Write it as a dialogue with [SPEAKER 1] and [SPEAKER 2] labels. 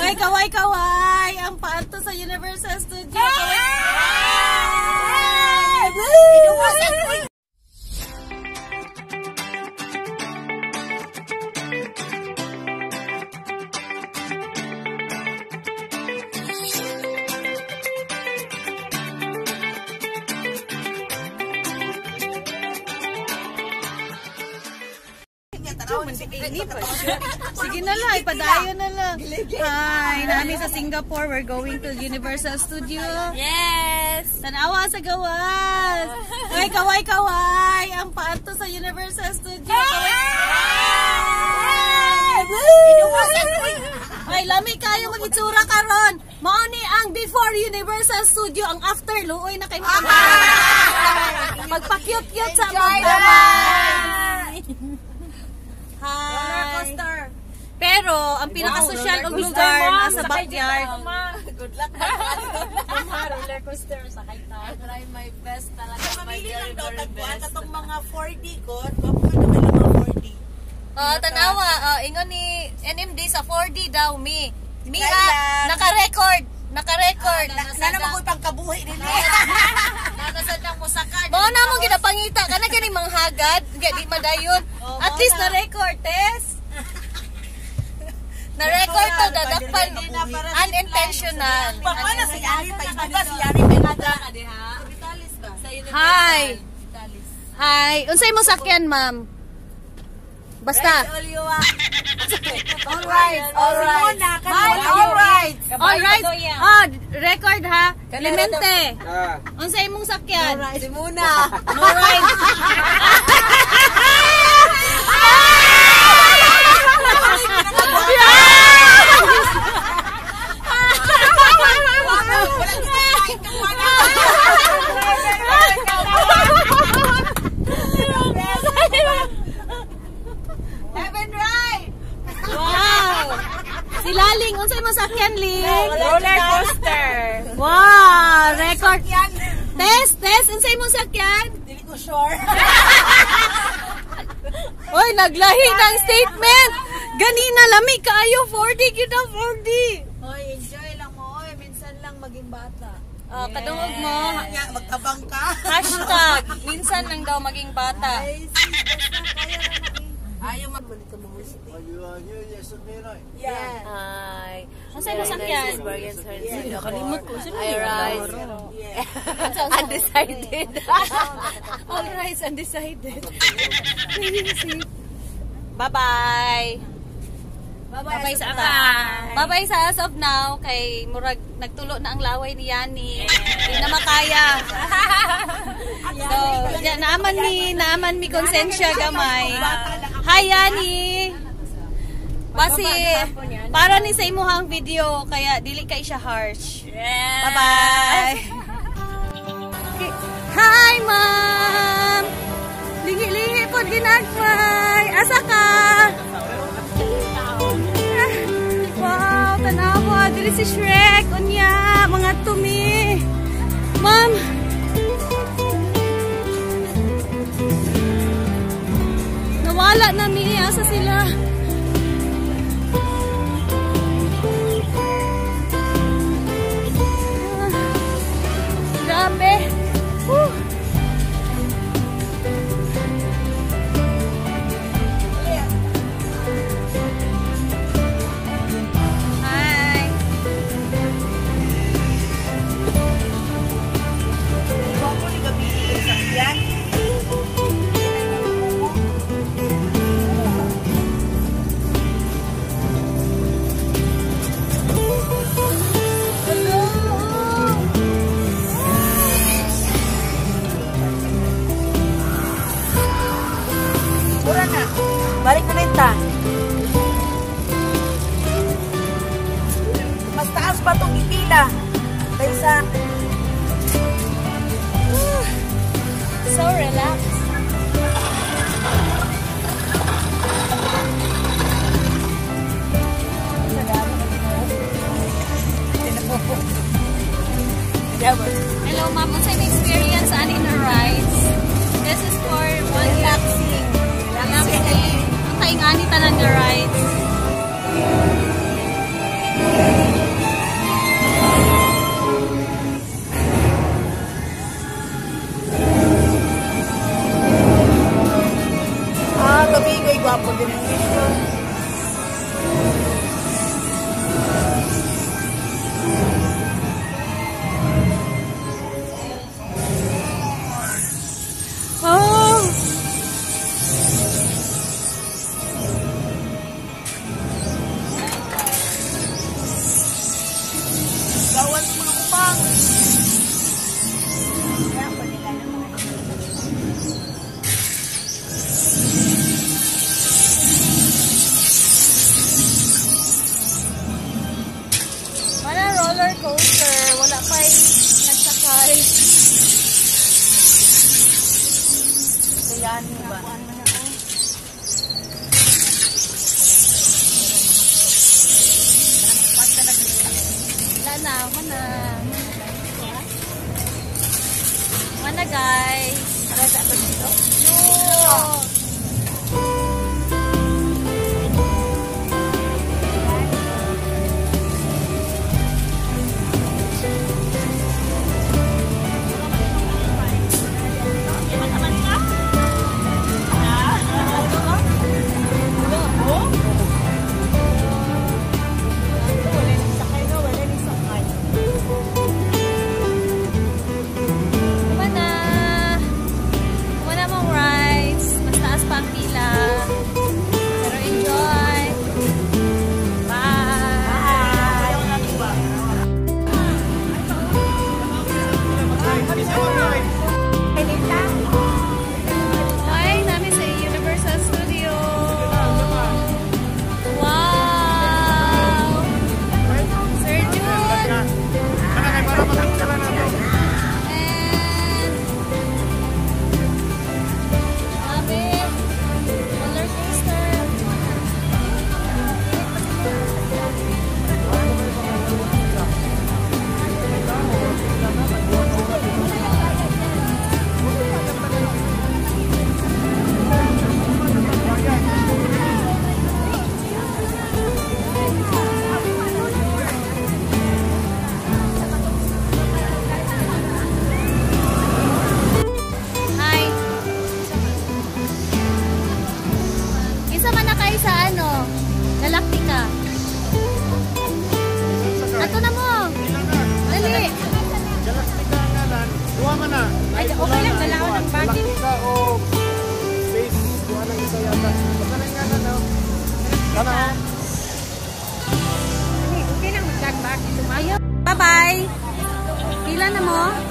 [SPEAKER 1] Ay, kaway, kaway! Ang paanto sa Universal Studio. Kaway! Sige na lang, ipadayo na lang. Hi, nami sa Singapore. We're going to Universal Studio.
[SPEAKER 2] Yes!
[SPEAKER 1] Tanawa sa gawas. Ay, kaway, kaway! Ang paanto sa Universal Studio. Ay, lami kayo mag-itsura karon. Mao ni ang before Universal Studio, ang after luoy na kay mga Magpa-cute-cute sa mga Hi. Pero ang pinaka-social og lugar nasa backyard.
[SPEAKER 2] Good luck. Roller coaster sa kaita. I try my best talaga.
[SPEAKER 3] Mamili lang daw tagpuan katong mga 4D ko. Papuan naman ang mga 4D.
[SPEAKER 1] Oh, tanawa, oh, ingon ni NMD sa 4D daw mi. Mi ah, naka-record, naka-record.
[SPEAKER 3] Na, na naman ko pang kabuhi nila.
[SPEAKER 2] Nakasad lang mo sa card.
[SPEAKER 1] Mao na mo ginapangita kana kani manghagad, nga di madayon. At least na record test. Na record to dadakpan unintentional.
[SPEAKER 3] Papuan na si Yari. Paibuga si Yari.
[SPEAKER 2] Vitalis ba? Sa Universal.
[SPEAKER 1] Hi. Hi, unsay mo sakyan, ma'am? Basta.
[SPEAKER 2] All want. All right. All right.
[SPEAKER 3] Muna, kanina, all right.
[SPEAKER 1] All right. Ah, record ha. Clemente. Unsay mong sakyan?
[SPEAKER 2] Si Muna.
[SPEAKER 1] No right.
[SPEAKER 2] Heaven right.
[SPEAKER 1] Wow! Si Laling, unsay mo sakyan, Ling?
[SPEAKER 2] Roller coaster.
[SPEAKER 1] Wow! Record. Test, test, unsay mo sakyan?
[SPEAKER 3] Dili ko sure.
[SPEAKER 1] Oy, naglahi ng statement. Ganina lami kaayo 40 gyud ang 40.
[SPEAKER 2] Hoy, enjoy lang mo. Oy, minsan lang maging bata.
[SPEAKER 1] Oh, kadungog mo.
[SPEAKER 3] Nga, magtabang ka.
[SPEAKER 1] Hashtag, minsan lang daw maging bata.
[SPEAKER 3] Ayaw man ito mo.
[SPEAKER 2] Yes.
[SPEAKER 1] Ay, unsay mo sakyan? Nakalimot ko. Sino
[SPEAKER 2] I rise.
[SPEAKER 1] Undecided. All right, undecided. Bye-bye. Bye-bye sa ata. Bye-bye sa as of now kay murag nagtulo na ang laway ni Yani. Hindi na makaya. so, ya, naaman mi, naaman mi konsensya gamay. Hi Yani. Basi, para ni sa imuhang video, kaya dili kay siya harsh.
[SPEAKER 2] Yes.
[SPEAKER 1] Bye-bye! Okay. Hi, ma'am! Lihi-lihi po ginagmay! Asa ka? Dili si Shrek! Unya, mga tumi! Ma'am! Nawala na mi! Asa sila? So relaxed. Hello, ma'am. Yung experience ani na rides? This is for roller coaster. Wala pa eh. nagsakay. Eh.
[SPEAKER 3] Kayaan mo ba?
[SPEAKER 1] Lalaw, mana. Mana guys?
[SPEAKER 3] Para sa ato dito?
[SPEAKER 1] No! Ano? Okay lang mag-back. Bye-bye. Pila na mo?